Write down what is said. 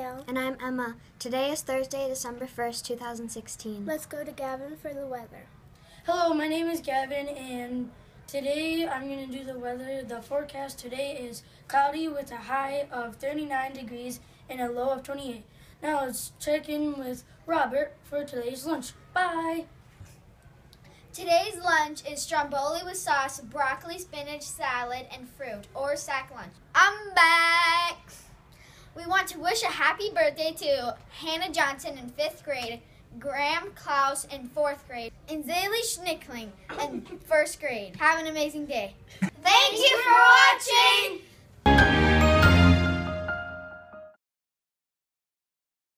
Michelle. And I'm Emma. Today is Thursday, December 1st, 2016. Let's go to Gavin for the weather. Hello, my name is Gavin, and today I'm going to do the weather. The forecast today is cloudy with a high of 39 degrees and a low of 28. Now let's check in with Robert for today's lunch. Bye! Today's lunch is stromboli with sauce, broccoli, spinach, salad, and fruit, or sack lunch. I'm back! Want to wish a happy birthday to Hannah Johnson in fifth grade, Graham Klaus in fourth grade, and Zaylee Schnickling in first grade. Have an amazing day.